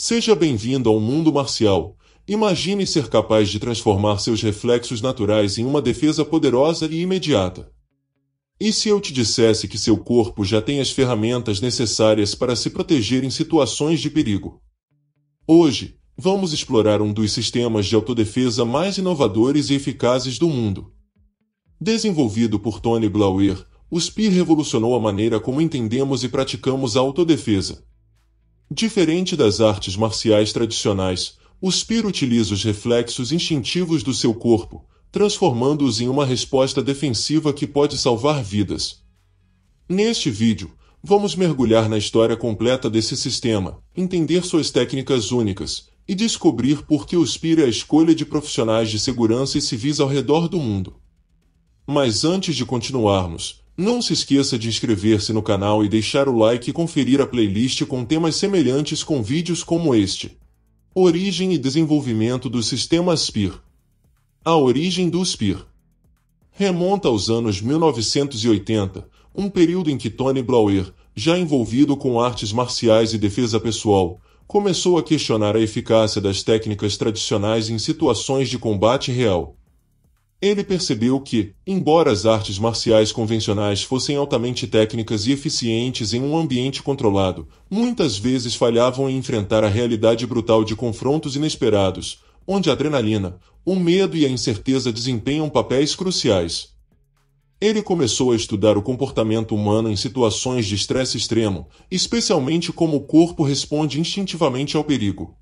Seja bem-vindo ao mundo marcial. Imagine ser capaz de transformar seus reflexos naturais em uma defesa poderosa e imediata. E se eu te dissesse que seu corpo já tem as ferramentas necessárias para se proteger em situações de perigo? Hoje, vamos explorar um dos sistemas de autodefesa mais inovadores e eficazes do mundo. Desenvolvido por Tony Blauer, o SPIR revolucionou a maneira como entendemos e praticamos a autodefesa. Diferente das artes marciais tradicionais, o SPIR utiliza os reflexos instintivos do seu corpo, transformando-os em uma resposta defensiva que pode salvar vidas. Neste vídeo, vamos mergulhar na história completa desse sistema, entender suas técnicas únicas e descobrir por que o SPIR é a escolha de profissionais de segurança e civis ao redor do mundo. Mas antes de continuarmos, não se esqueça de inscrever-se no canal e deixar o like e conferir a playlist com temas semelhantes com vídeos como este. Origem e desenvolvimento do sistema SPIR. A origem do SPIR remonta aos anos 1980, um período em que Tony Blauer, já envolvido com artes marciais e defesa pessoal, começou a questionar a eficácia das técnicas tradicionais em situações de combate real. Ele percebeu que, embora as artes marciais convencionais fossem altamente técnicas e eficientes em um ambiente controlado, muitas vezes falhavam em enfrentar a realidade brutal de confrontos inesperados, onde a adrenalina, o medo e a incerteza desempenham papéis cruciais. Ele começou a estudar o comportamento humano em situações de estresse extremo, especialmente como o corpo responde instintivamente ao perigo.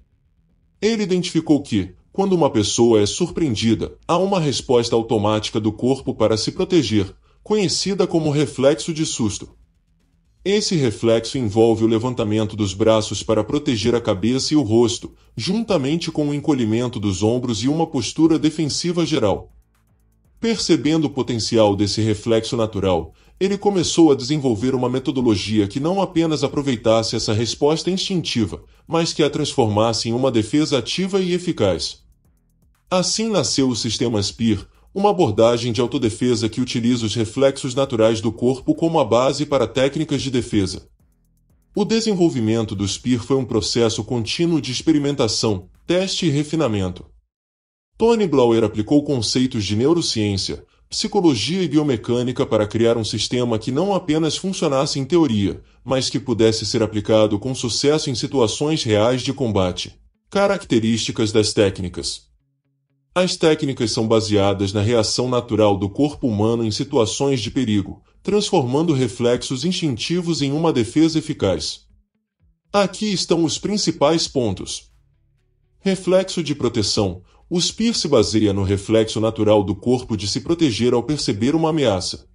Ele identificou que, quando uma pessoa é surpreendida, há uma resposta automática do corpo para se proteger, conhecida como reflexo de susto. Esse reflexo envolve o levantamento dos braços para proteger a cabeça e o rosto, juntamente com o encolhimento dos ombros e uma postura defensiva geral. Percebendo o potencial desse reflexo natural, ele começou a desenvolver uma metodologia que não apenas aproveitasse essa resposta instintiva, mas que a transformasse em uma defesa ativa e eficaz. Assim nasceu o sistema SPIR, uma abordagem de autodefesa que utiliza os reflexos naturais do corpo como a base para técnicas de defesa. O desenvolvimento do SPIR foi um processo contínuo de experimentação, teste e refinamento. Tony Blauer aplicou conceitos de neurociência, psicologia e biomecânica para criar um sistema que não apenas funcionasse em teoria, mas que pudesse ser aplicado com sucesso em situações reais de combate. Características das técnicas. As técnicas são baseadas na reação natural do corpo humano em situações de perigo, transformando reflexos instintivos em uma defesa eficaz. Aqui estão os principais pontos. Reflexo de proteção. O SPIR se baseia no reflexo natural do corpo de se proteger ao perceber uma ameaça.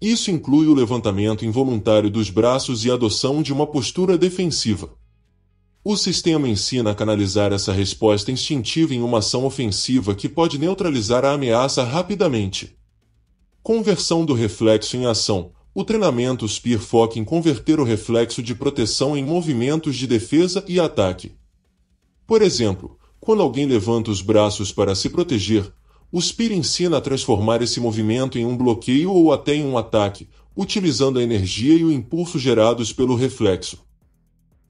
Isso inclui o levantamento involuntário dos braços e a adoção de uma postura defensiva. O sistema ensina a canalizar essa resposta instintiva em uma ação ofensiva que pode neutralizar a ameaça rapidamente. Conversão do reflexo em ação. O treinamento SPIR foca em converter o reflexo de proteção em movimentos de defesa e ataque. Por exemplo, quando alguém levanta os braços para se proteger, o SPIR ensina a transformar esse movimento em um bloqueio ou até em um ataque, utilizando a energia e o impulso gerados pelo reflexo.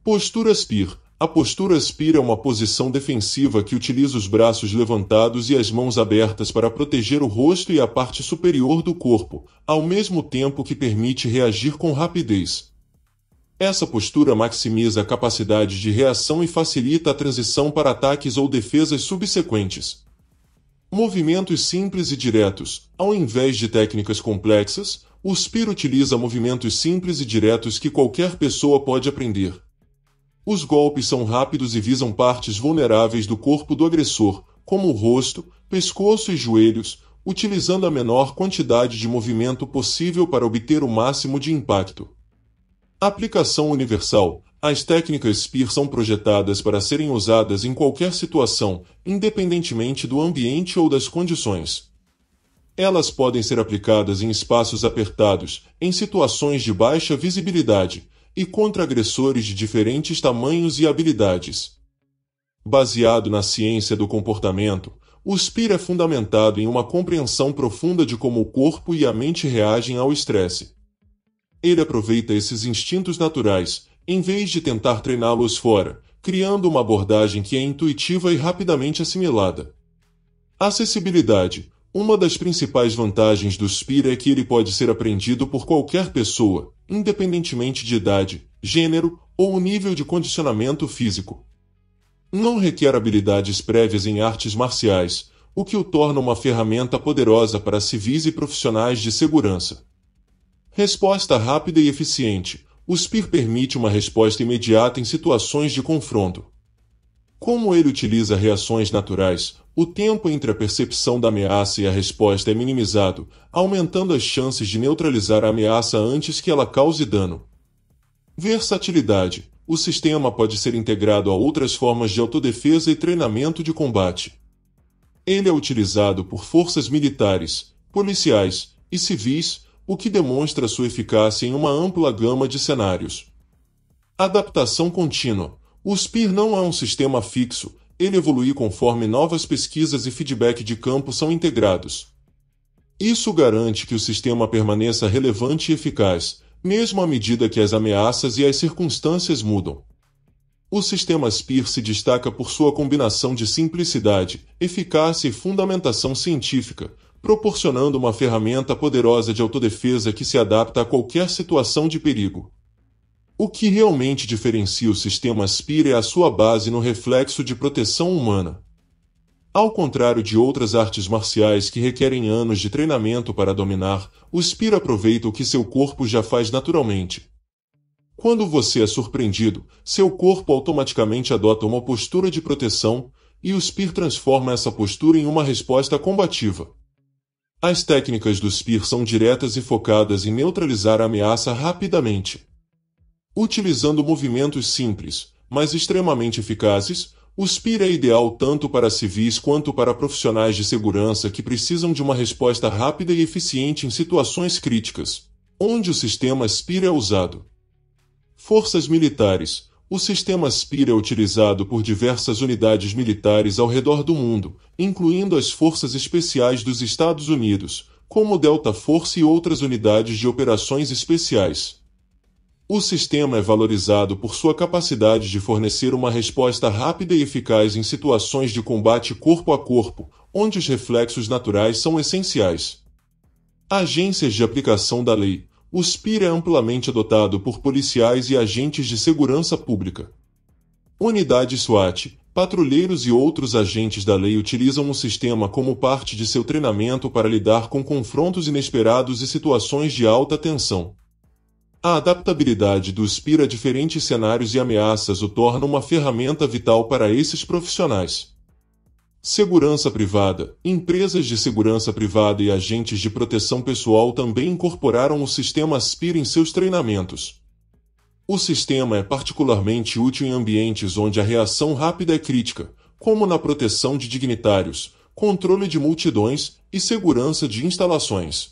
Postura SPIR a postura aspira é uma posição defensiva que utiliza os braços levantados e as mãos abertas para proteger o rosto e a parte superior do corpo, ao mesmo tempo que permite reagir com rapidez. Essa postura maximiza a capacidade de reação e facilita a transição para ataques ou defesas subsequentes. Movimentos simples e diretos. Ao invés de técnicas complexas, o SPIR utiliza movimentos simples e diretos que qualquer pessoa pode aprender. Os golpes são rápidos e visam partes vulneráveis do corpo do agressor, como o rosto, pescoço e joelhos, utilizando a menor quantidade de movimento possível para obter o máximo de impacto. Aplicação universal. As técnicas SPIR são projetadas para serem usadas em qualquer situação, independentemente do ambiente ou das condições. Elas podem ser aplicadas em espaços apertados, em situações de baixa visibilidade, e contra agressores de diferentes tamanhos e habilidades. Baseado na ciência do comportamento, o SPIR é fundamentado em uma compreensão profunda de como o corpo e a mente reagem ao estresse. Ele aproveita esses instintos naturais, em vez de tentar treiná-los fora, criando uma abordagem que é intuitiva e rapidamente assimilada. Acessibilidade. Uma das principais vantagens do SPIR é que ele pode ser aprendido por qualquer pessoa, independentemente de idade, gênero ou nível de condicionamento físico. Não requer habilidades prévias em artes marciais, o que o torna uma ferramenta poderosa para civis e profissionais de segurança. Resposta rápida e eficiente. O SPIR permite uma resposta imediata em situações de confronto. Como ele utiliza reações naturais, o tempo entre a percepção da ameaça e a resposta é minimizado, aumentando as chances de neutralizar a ameaça antes que ela cause dano. Versatilidade. O sistema pode ser integrado a outras formas de autodefesa e treinamento de combate. Ele é utilizado por forças militares, policiais e civis, o que demonstra sua eficácia em uma ampla gama de cenários. Adaptação contínua. O SPIR não é um sistema fixo, ele evolui conforme novas pesquisas e feedback de campo são integrados. Isso garante que o sistema permaneça relevante e eficaz, mesmo à medida que as ameaças e as circunstâncias mudam. O sistema SPIR se destaca por sua combinação de simplicidade, eficácia e fundamentação científica, proporcionando uma ferramenta poderosa de autodefesa que se adapta a qualquer situação de perigo. O que realmente diferencia o sistema SPIR é a sua base no reflexo de proteção humana. Ao contrário de outras artes marciais que requerem anos de treinamento para dominar, o SPIR aproveita o que seu corpo já faz naturalmente. Quando você é surpreendido, seu corpo automaticamente adota uma postura de proteção, e o SPIR transforma essa postura em uma resposta combativa. As técnicas do SPIR são diretas e focadas em neutralizar a ameaça rapidamente. Utilizando movimentos simples, mas extremamente eficazes, o SPIR é ideal tanto para civis quanto para profissionais de segurança que precisam de uma resposta rápida e eficiente em situações críticas, onde o sistema SPIR é usado. Forças militares. O sistema SPIR é utilizado por diversas unidades militares ao redor do mundo, incluindo as Forças Especiais dos Estados Unidos, como Delta Force e outras unidades de operações especiais. O sistema é valorizado por sua capacidade de fornecer uma resposta rápida e eficaz em situações de combate corpo a corpo, onde os reflexos naturais são essenciais. Agências de aplicação da lei. O SPIR é amplamente adotado por policiais e agentes de segurança pública. Unidade SWAT, patrulheiros e outros agentes da lei utilizam o sistema como parte de seu treinamento para lidar com confrontos inesperados e situações de alta tensão. A adaptabilidade do SPIR a diferentes cenários e ameaças o torna uma ferramenta vital para esses profissionais. Segurança privada. Empresas de segurança privada e agentes de proteção pessoal também incorporaram o sistema Aspire em seus treinamentos. O sistema é particularmente útil em ambientes onde a reação rápida é crítica, como na proteção de dignitários, controle de multidões e segurança de instalações.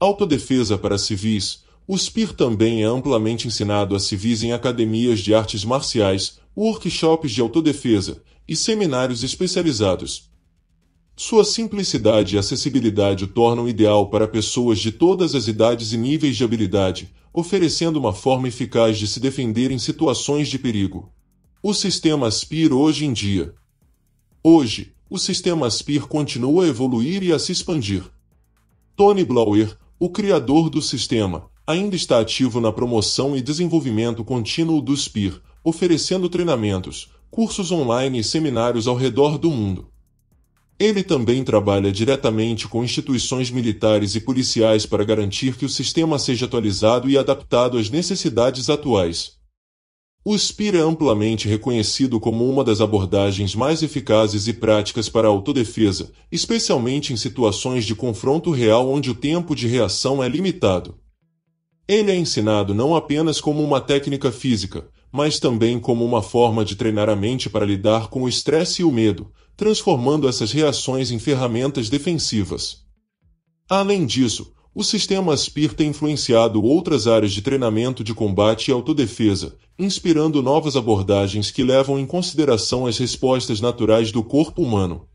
Autodefesa para civis. O SPIR também é amplamente ensinado a civis em academias de artes marciais, workshops de autodefesa e seminários especializados. Sua simplicidade e acessibilidade o tornam ideal para pessoas de todas as idades e níveis de habilidade, oferecendo uma forma eficaz de se defender em situações de perigo. O sistema Aspir hoje em dia. Hoje, o sistema Aspir continua a evoluir e a se expandir. Tony Blauer, o criador do sistema, ainda está ativo na promoção e desenvolvimento contínuo do SPIR, oferecendo treinamentos, cursos online e seminários ao redor do mundo. Ele também trabalha diretamente com instituições militares e policiais para garantir que o sistema seja atualizado e adaptado às necessidades atuais. O SPIR é amplamente reconhecido como uma das abordagens mais eficazes e práticas para a autodefesa, especialmente em situações de confronto real onde o tempo de reação é limitado. Ele é ensinado não apenas como uma técnica física, mas também como uma forma de treinar a mente para lidar com o estresse e o medo, transformando essas reações em ferramentas defensivas. Além disso, o sistema Aspir tem influenciado outras áreas de treinamento de combate e autodefesa, inspirando novas abordagens que levam em consideração as respostas naturais do corpo humano.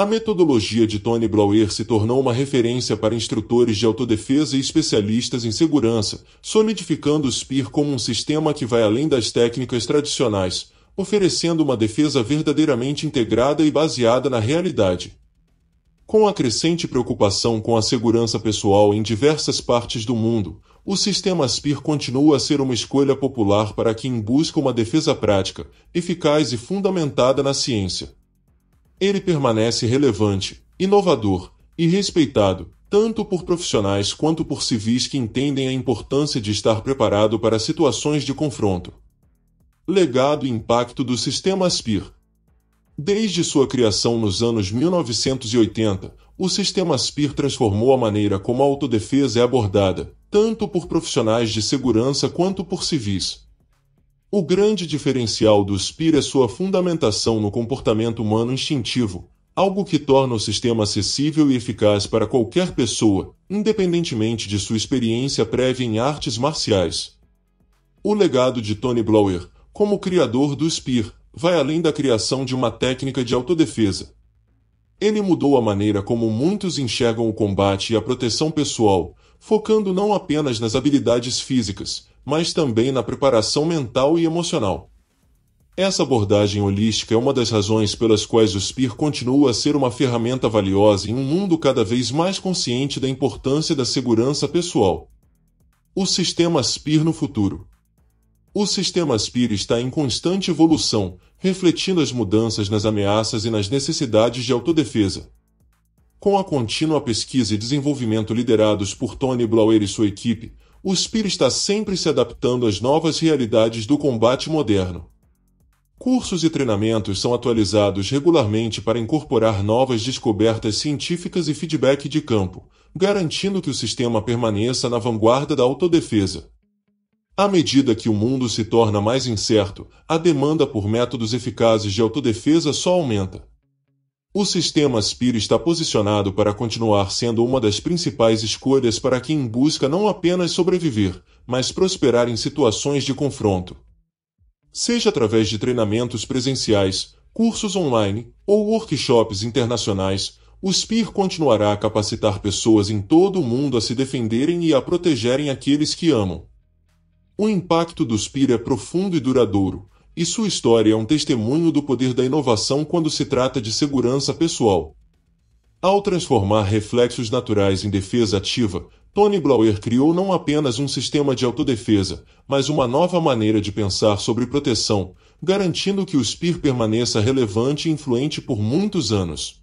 A metodologia de Tony Blauer se tornou uma referência para instrutores de autodefesa e especialistas em segurança, solidificando o SPIR como um sistema que vai além das técnicas tradicionais, oferecendo uma defesa verdadeiramente integrada e baseada na realidade. Com a crescente preocupação com a segurança pessoal em diversas partes do mundo, o sistema SPIR continua a ser uma escolha popular para quem busca uma defesa prática, eficaz e fundamentada na ciência. Ele permanece relevante, inovador e respeitado, tanto por profissionais quanto por civis que entendem a importância de estar preparado para situações de confronto. Legado e impacto do sistema SPIR Desde sua criação nos anos 1980, o sistema SPIR transformou a maneira como a autodefesa é abordada, tanto por profissionais de segurança quanto por civis. O grande diferencial do SPIR é sua fundamentação no comportamento humano instintivo, algo que torna o sistema acessível e eficaz para qualquer pessoa, independentemente de sua experiência prévia em artes marciais. O legado de Tony Blauer, como criador do SPIR, vai além da criação de uma técnica de autodefesa. Ele mudou a maneira como muitos enxergam o combate e a proteção pessoal, focando não apenas nas habilidades físicas, mas também na preparação mental e emocional. Essa abordagem holística é uma das razões pelas quais o SPIR continua a ser uma ferramenta valiosa em um mundo cada vez mais consciente da importância da segurança pessoal. O sistema SPIR no futuro. O sistema SPIR está em constante evolução, refletindo as mudanças nas ameaças e nas necessidades de autodefesa. Com a contínua pesquisa e desenvolvimento liderados por Tony Blauer e sua equipe, o SPIR está sempre se adaptando às novas realidades do combate moderno. Cursos e treinamentos são atualizados regularmente para incorporar novas descobertas científicas e feedback de campo, garantindo que o sistema permaneça na vanguarda da autodefesa. À medida que o mundo se torna mais incerto, a demanda por métodos eficazes de autodefesa só aumenta. O sistema SPIR está posicionado para continuar sendo uma das principais escolhas para quem busca não apenas sobreviver, mas prosperar em situações de confronto. Seja através de treinamentos presenciais, cursos online ou workshops internacionais, o SPIR continuará a capacitar pessoas em todo o mundo a se defenderem e a protegerem aqueles que amam. O impacto do SPIR é profundo e duradouro, e sua história é um testemunho do poder da inovação quando se trata de segurança pessoal. Ao transformar reflexos naturais em defesa ativa, Tony Blauer criou não apenas um sistema de autodefesa, mas uma nova maneira de pensar sobre proteção, garantindo que o SPIR permaneça relevante e influente por muitos anos.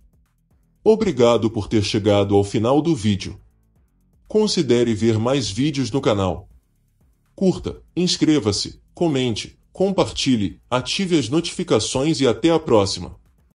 Obrigado por ter chegado ao final do vídeo. Considere ver mais vídeos no canal. Curta, inscreva-se, comente, compartilhe, ative as notificações e até a próxima.